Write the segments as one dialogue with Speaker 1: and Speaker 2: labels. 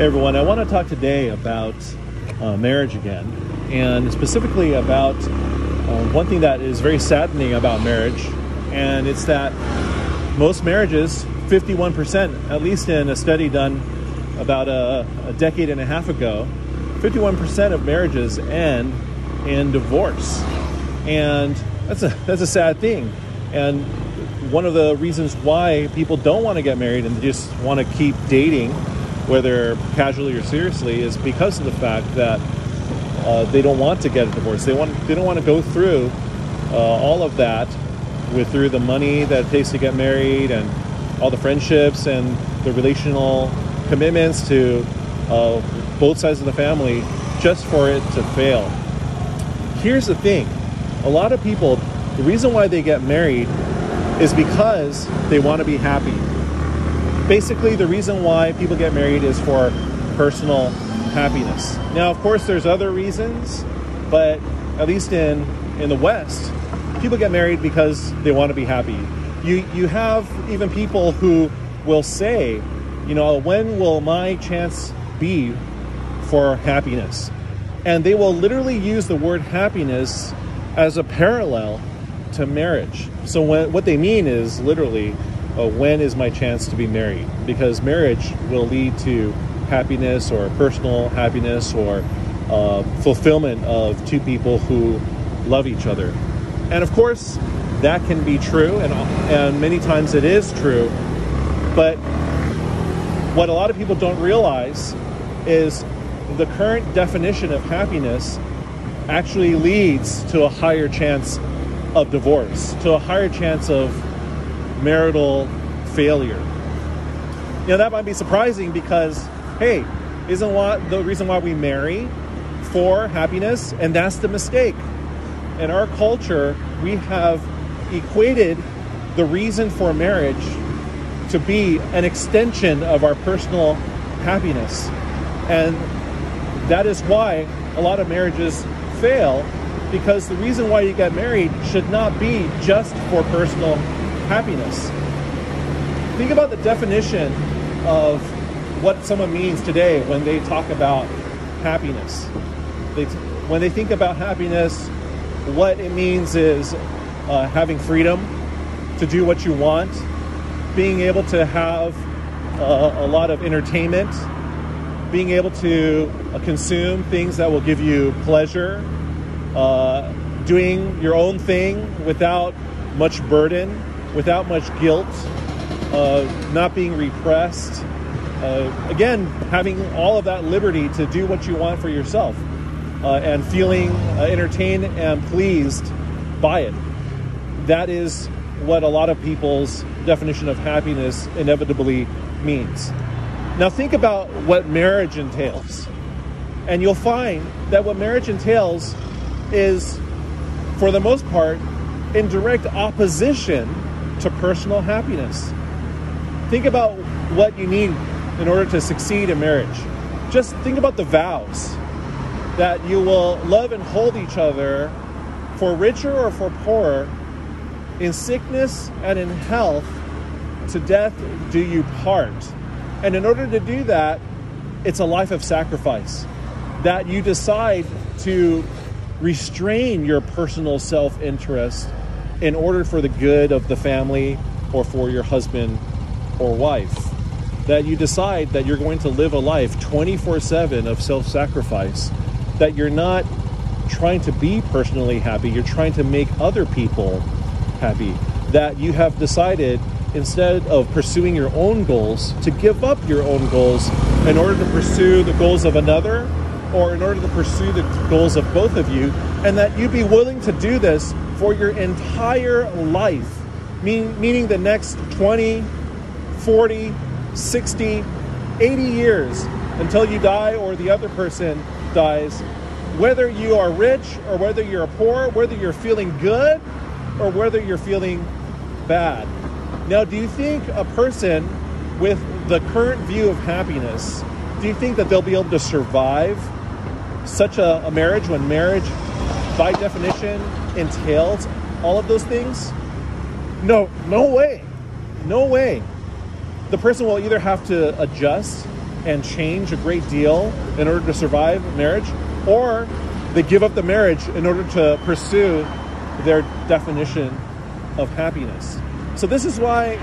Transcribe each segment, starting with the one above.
Speaker 1: Hey everyone, I want to talk today about uh, marriage again, and specifically about uh, one thing that is very saddening about marriage, and it's that most marriages, 51%, at least in a study done about a, a decade and a half ago, 51% of marriages end in divorce. And that's a, that's a sad thing. And one of the reasons why people don't want to get married and just want to keep dating, whether casually or seriously, is because of the fact that uh, they don't want to get a divorce. They want they don't want to go through uh, all of that with through the money that it takes to get married and all the friendships and the relational commitments to uh, both sides of the family just for it to fail. Here's the thing a lot of people, the reason why they get married is because they want to be happy. Basically, the reason why people get married is for personal happiness. Now, of course, there's other reasons, but at least in in the West, people get married because they want to be happy. You you have even people who will say, you know, when will my chance be for happiness? And they will literally use the word happiness as a parallel to marriage. So when, what they mean is literally, uh, when is my chance to be married? Because marriage will lead to happiness or personal happiness or uh, fulfillment of two people who love each other. And of course, that can be true, and, and many times it is true. But what a lot of people don't realize is the current definition of happiness actually leads to a higher chance of divorce, to a higher chance of marital failure. Know, that might be surprising because, hey, isn't what the reason why we marry for happiness? And that's the mistake. In our culture, we have equated the reason for marriage to be an extension of our personal happiness. And that is why a lot of marriages fail because the reason why you get married should not be just for personal happiness. Think about the definition of what someone means today when they talk about happiness. They, when they think about happiness, what it means is uh, having freedom to do what you want, being able to have uh, a lot of entertainment, being able to uh, consume things that will give you pleasure, uh, doing your own thing without much burden, without much guilt, uh, not being repressed. Uh, again, having all of that liberty to do what you want for yourself uh, and feeling uh, entertained and pleased by it. That is what a lot of people's definition of happiness inevitably means. Now, think about what marriage entails. And you'll find that what marriage entails is, for the most part, in direct opposition to personal happiness. Think about what you need in order to succeed in marriage. Just think about the vows that you will love and hold each other for richer or for poorer, in sickness and in health, to death do you part. And in order to do that, it's a life of sacrifice. That you decide to restrain your personal self interest in order for the good of the family or for your husband or wife. That you decide that you're going to live a life 24 7 of self sacrifice. That you're not trying to be personally happy, you're trying to make other people happy. That you have decided instead of pursuing your own goals to give up your own goals in order to pursue the goals of another or in order to pursue the goals of both of you, and that you be willing to do this for your entire life, mean, meaning the next 20, 40, 60, 80 years until you die or the other person dies, whether you are rich or whether you're poor, whether you're feeling good or whether you're feeling bad. Now, do you think a person with the current view of happiness, do you think that they'll be able to survive such a, a marriage when marriage, by definition, entails all of those things? No, no way. No way. The person will either have to adjust and change a great deal in order to survive marriage, or they give up the marriage in order to pursue their definition of happiness. So, this is why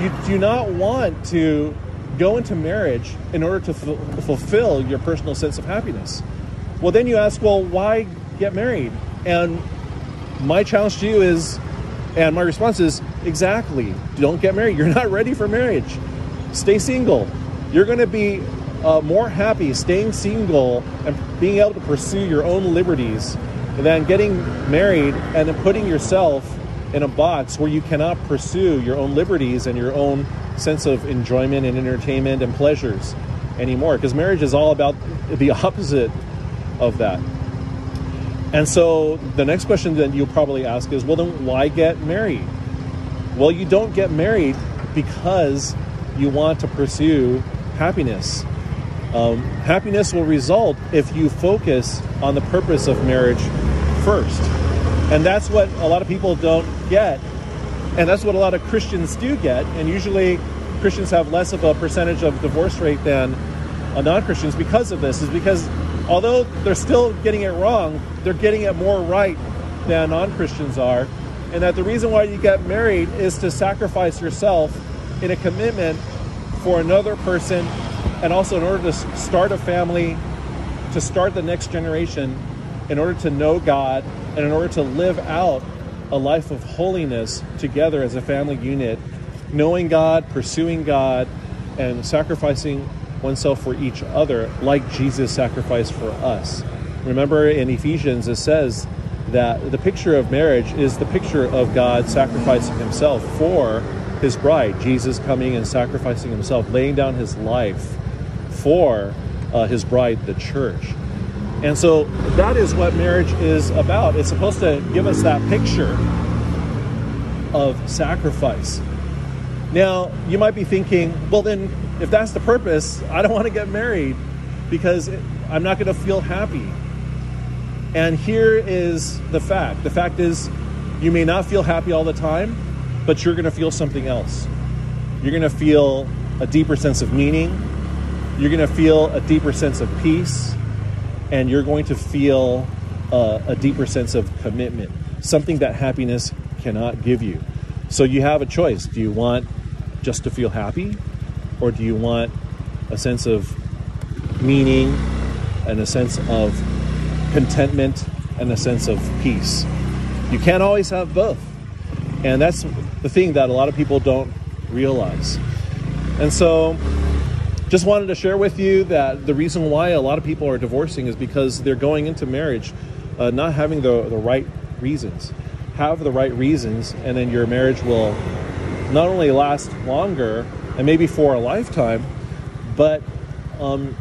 Speaker 1: you do not want to go into marriage in order to f- fulfill your personal sense of happiness. Well, then you ask, well, why get married? And my challenge to you is, and my response is, exactly, don't get married. You're not ready for marriage. Stay single. You're going to be uh, more happy staying single and being able to pursue your own liberties than getting married and then putting yourself in a box where you cannot pursue your own liberties and your own sense of enjoyment and entertainment and pleasures anymore. Because marriage is all about the opposite of that. And so the next question that you'll probably ask is well, then why get married? Well, you don't get married because you want to pursue happiness. Um, happiness will result if you focus on the purpose of marriage first. And that's what a lot of people don't get. And that's what a lot of Christians do get. And usually Christians have less of a percentage of divorce rate than uh, non Christians because of this, is because although they're still getting it wrong, they're getting it more right than non Christians are. And that the reason why you get married is to sacrifice yourself in a commitment for another person and also in order to start a family, to start the next generation, in order to know God, and in order to live out a life of holiness together as a family unit, knowing God, pursuing God, and sacrificing oneself for each other like Jesus sacrificed for us. Remember in Ephesians, it says that the picture of marriage is the picture of God sacrificing himself for his bride, Jesus coming and sacrificing himself, laying down his life for uh, his bride, the church. And so that is what marriage is about. It's supposed to give us that picture of sacrifice. Now, you might be thinking, well, then, if that's the purpose, I don't want to get married because I'm not going to feel happy. And here is the fact the fact is, you may not feel happy all the time, but you're going to feel something else. You're going to feel a deeper sense of meaning, you're going to feel a deeper sense of peace and you're going to feel uh, a deeper sense of commitment, something that happiness cannot give you. So you have a choice. Do you want just to feel happy, or do you want a sense of meaning and a sense of contentment and a sense of peace? You can't always have both. And that's the thing that a lot of people don't realize. And so just wanted to share with you that the reason why a lot of people are divorcing is because they're going into marriage uh, not having the, the right reasons. Have the right reasons, and then your marriage will not only last longer and maybe for a lifetime, but um,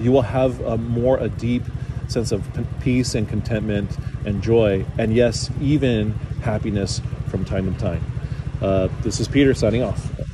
Speaker 1: you will have a more a deep sense of peace and contentment and joy, and yes, even happiness from time to time. Uh, this is Peter signing off.